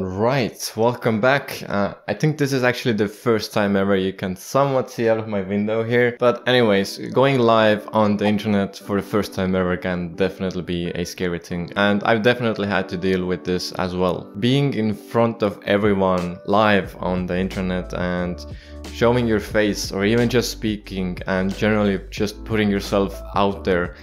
Right, welcome back. Uh, I think this is actually the first time ever you can somewhat see out of my window here. But anyways, going live on the internet for the first time ever can definitely be a scary thing. And I've definitely had to deal with this as well. Being in front of everyone live on the internet and showing your face or even just speaking and generally just putting yourself out there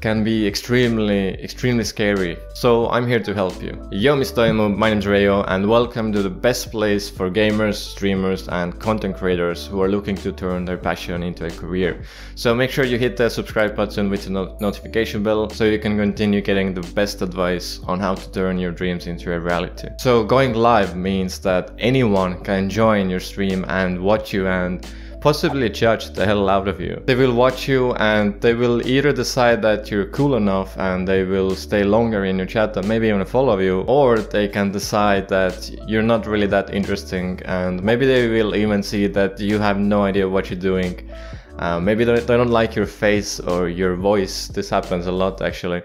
can be extremely, extremely scary. So I'm here to help you. Yo Mr. my name's Reio and welcome to the best place for gamers, streamers and content creators who are looking to turn their passion into a career. So make sure you hit the subscribe button with the not notification bell so you can continue getting the best advice on how to turn your dreams into a reality. So going live means that anyone can join your stream and watch you and possibly judge the hell out of you. They will watch you and they will either decide that you're cool enough and they will stay longer in your chat and maybe even follow you, or they can decide that you're not really that interesting and maybe they will even see that you have no idea what you're doing. Uh, maybe they, they don't like your face or your voice. This happens a lot actually.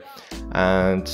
And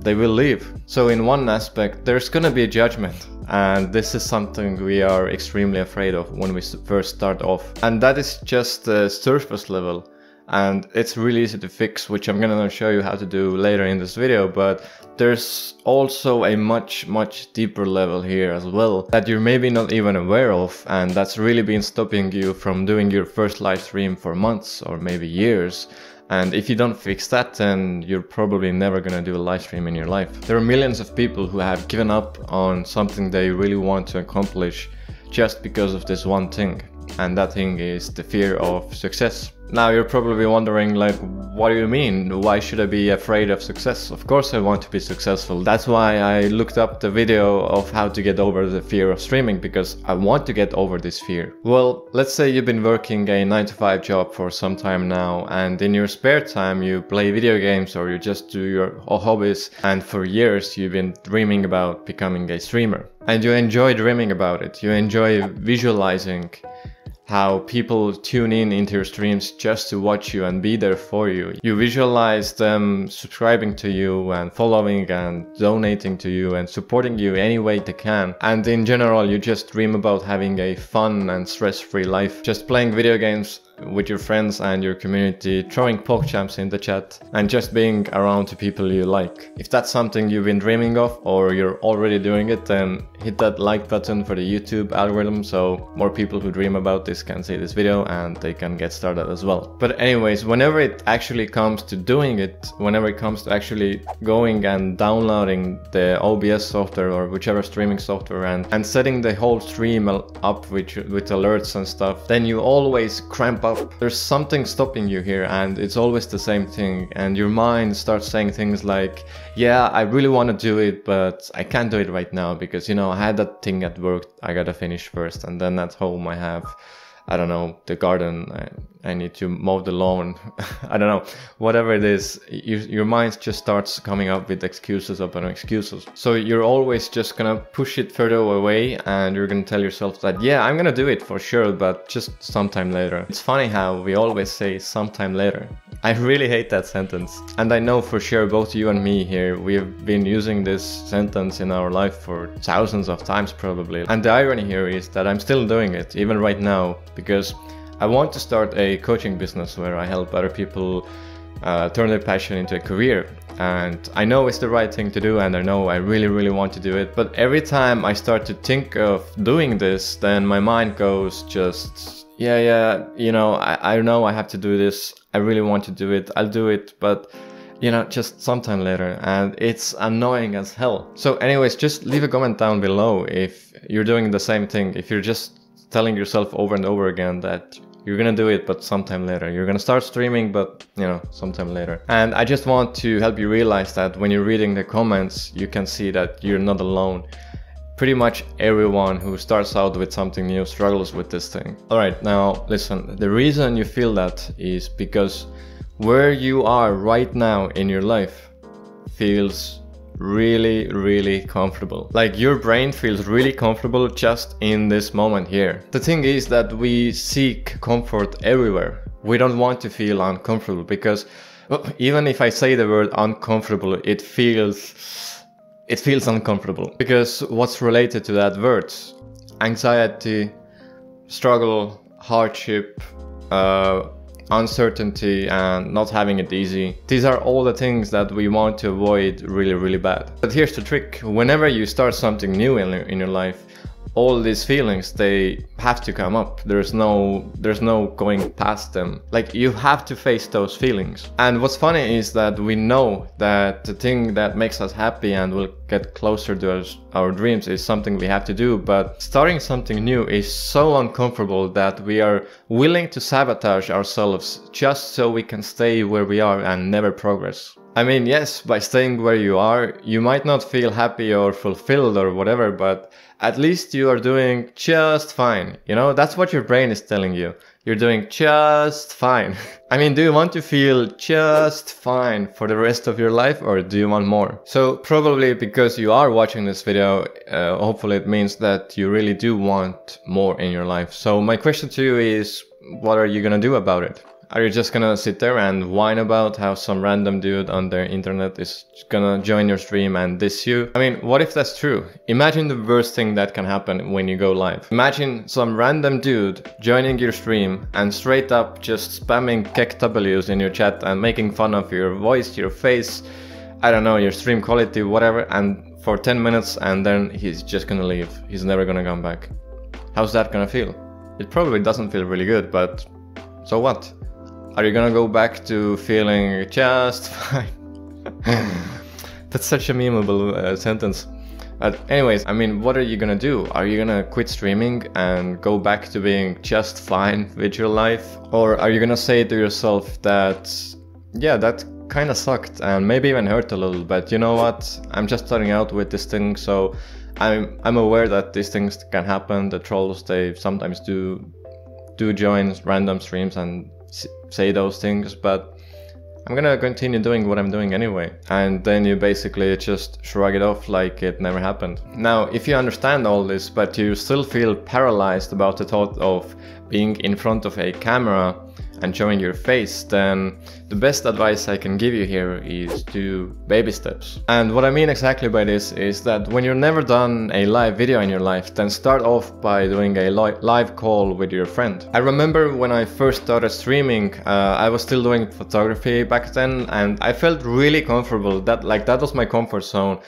they will leave. So in one aspect, there's gonna be a judgment and this is something we are extremely afraid of when we first start off. And that is just the surface level. And it's really easy to fix which I'm gonna show you how to do later in this video. But there's also a much much deeper level here as well that you're maybe not even aware of. And that's really been stopping you from doing your first live stream for months or maybe years and if you don't fix that, then you're probably never gonna do a live stream in your life. There are millions of people who have given up on something they really want to accomplish just because of this one thing. And that thing is the fear of success. Now you're probably wondering like, what do you mean? Why should I be afraid of success? Of course I want to be successful. That's why I looked up the video of how to get over the fear of streaming because I want to get over this fear. Well, let's say you've been working a 9 to 5 job for some time now and in your spare time you play video games or you just do your hobbies and for years you've been dreaming about becoming a streamer. And you enjoy dreaming about it. You enjoy visualizing how people tune in into your streams just to watch you and be there for you. You visualize them subscribing to you and following and donating to you and supporting you any way they can. And in general, you just dream about having a fun and stress-free life. Just playing video games with your friends and your community, throwing PogChamps in the chat, and just being around to people you like. If that's something you've been dreaming of or you're already doing it, then hit that like button for the YouTube algorithm so more people who dream about this can see this video and they can get started as well. But anyways, whenever it actually comes to doing it, whenever it comes to actually going and downloading the OBS software or whichever streaming software and, and setting the whole stream up with, with alerts and stuff, then you always cramp up up. There's something stopping you here and it's always the same thing and your mind starts saying things like, yeah, I really want to do it, but I can't do it right now because, you know, I had that thing at work I gotta finish first and then at home I have I don't know, the garden, I, I need to mow the lawn, I don't know, whatever it is, you, your mind just starts coming up with excuses upon excuses. So you're always just gonna push it further away and you're gonna tell yourself that, yeah, I'm gonna do it for sure, but just sometime later. It's funny how we always say sometime later. I really hate that sentence. And I know for sure both you and me here, we've been using this sentence in our life for thousands of times probably. And the irony here is that I'm still doing it, even right now, because I want to start a coaching business where I help other people uh, turn their passion into a career. And I know it's the right thing to do, and I know I really, really want to do it. But every time I start to think of doing this, then my mind goes just, yeah, yeah, you know, I, I know I have to do this. I really want to do it. I'll do it. But you know, just sometime later, and it's annoying as hell. So, anyways, just leave a comment down below if you're doing the same thing. If you're just telling yourself over and over again that you're gonna do it but sometime later. You're gonna start streaming but you know sometime later. And i just want to help you realize that when you're reading the comments you can see that you're not alone. Pretty much everyone who starts out with something new struggles with this thing. All right now listen. The reason you feel that is because where you are right now in your life feels really, really comfortable. Like your brain feels really comfortable just in this moment here. The thing is that we seek comfort everywhere. We don't want to feel uncomfortable because even if I say the word uncomfortable, it feels it feels uncomfortable. Because what's related to that word? Anxiety, struggle, hardship, uh, uncertainty and not having it easy. These are all the things that we want to avoid really, really bad. But here's the trick. Whenever you start something new in, in your life, all these feelings they have to come up. There's no there's no going past them. Like you have to face those feelings. And what's funny is that we know that the thing that makes us happy and will get closer to us, our dreams is something we have to do. But starting something new is so uncomfortable that we are willing to sabotage ourselves just so we can stay where we are and never progress I mean, yes, by staying where you are, you might not feel happy or fulfilled or whatever, but at least you are doing just fine. You know, that's what your brain is telling you. You're doing just fine. I mean, do you want to feel just fine for the rest of your life or do you want more? So probably because you are watching this video, uh, hopefully it means that you really do want more in your life. So my question to you is, what are you gonna do about it? Are you just gonna sit there and whine about how some random dude on the internet is gonna join your stream and diss you? I mean, what if that's true? Imagine the worst thing that can happen when you go live. Imagine some random dude joining your stream and straight up just spamming KEKWs in your chat and making fun of your voice, your face, I don't know, your stream quality, whatever, and for 10 minutes and then he's just gonna leave. He's never gonna come back. How's that gonna feel? It probably doesn't feel really good, but so what? Are you gonna go back to feeling just fine? That's such a memeable uh, sentence. But anyways, I mean, what are you gonna do? Are you gonna quit streaming and go back to being just fine with your life? Or are you gonna say to yourself that, yeah, that kind of sucked and maybe even hurt a little, but you know what? I'm just starting out with this thing, so I'm I'm aware that these things can happen. The trolls they sometimes do do join random streams and say those things, but I'm gonna continue doing what I'm doing anyway. And then you basically just shrug it off like it never happened. Now, if you understand all this, but you still feel paralyzed about the thought of being in front of a camera and showing your face, then the best advice I can give you here is to baby steps. And what I mean exactly by this is that when you've never done a live video in your life, then start off by doing a li live call with your friend. I remember when I first started streaming, uh, I was still doing photography back then and I felt really comfortable that like that was my comfort zone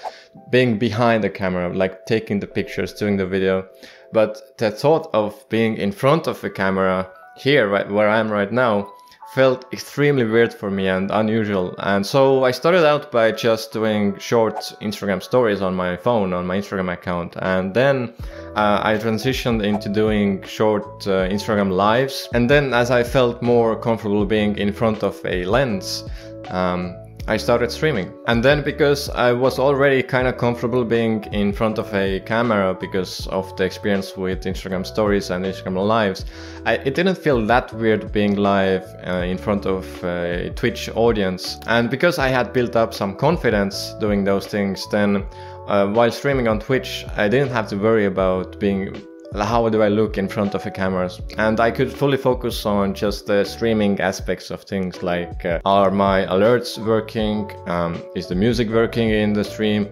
being behind the camera, like taking the pictures, doing the video. But the thought of being in front of the camera here, right where I am right now, felt extremely weird for me and unusual. And so I started out by just doing short Instagram stories on my phone, on my Instagram account. And then uh, I transitioned into doing short uh, Instagram lives. And then as I felt more comfortable being in front of a lens, um, I started streaming. And then because I was already kind of comfortable being in front of a camera because of the experience with Instagram stories and Instagram lives, I, it didn't feel that weird being live uh, in front of a Twitch audience. And because I had built up some confidence doing those things, then uh, while streaming on Twitch, I didn't have to worry about being how do I look in front of the cameras? And I could fully focus on just the streaming aspects of things like uh, are my alerts working? Um, is the music working in the stream?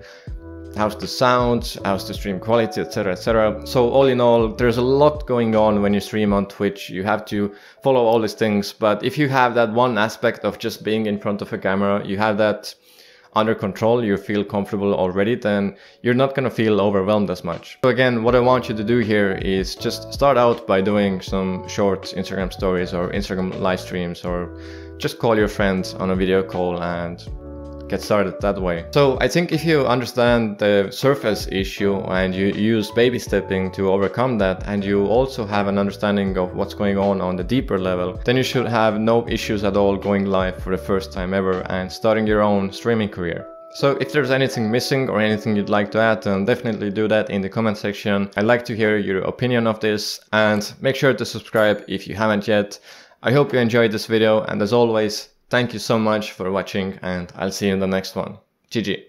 How's the sound? How's the stream quality, etc. etc. So all in all, there's a lot going on when you stream on Twitch. You have to follow all these things. But if you have that one aspect of just being in front of a camera, you have that under control, you feel comfortable already, then you're not gonna feel overwhelmed as much. So again, what I want you to do here is just start out by doing some short Instagram stories or Instagram live streams or just call your friends on a video call and get started that way. So I think if you understand the surface issue and you use baby stepping to overcome that and you also have an understanding of what's going on on the deeper level, then you should have no issues at all going live for the first time ever and starting your own streaming career. So if there's anything missing or anything you'd like to add, then definitely do that in the comment section. I'd like to hear your opinion of this and make sure to subscribe if you haven't yet. I hope you enjoyed this video and as always, Thank you so much for watching and I'll see you in the next one. GG.